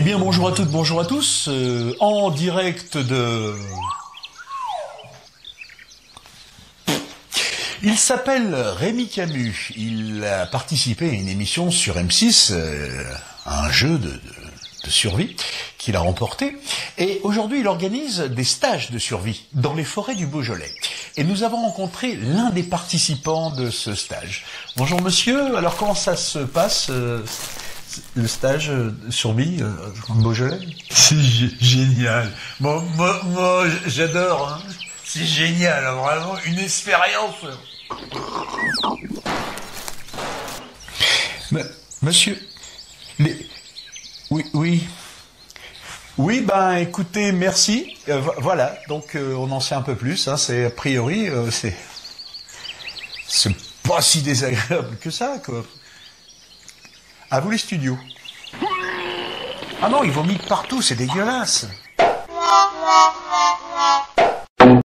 bien bonjour à toutes, bonjour à tous, euh, en direct de... Il s'appelle Rémi Camus, il a participé à une émission sur M6, euh, un jeu de, de, de survie qu'il a remporté, et aujourd'hui il organise des stages de survie dans les forêts du Beaujolais. Et nous avons rencontré l'un des participants de ce stage. Bonjour monsieur, alors comment ça se passe euh, le stage de survie euh, en Beaujolais C'est gé- génial. Moi, moi, moi, j'adore. hein. C'est génial, hein, vraiment une expérience. Mais, Monsieur, les... oui, oui, oui, ben écoutez, merci. Euh, vo- voilà, donc euh, on en sait un peu plus. Hein, c'est a priori, euh, c'est c'est pas si désagréable que ça, quoi. À vous les studios. Ah non, ils vomit partout, c'est dégueulasse.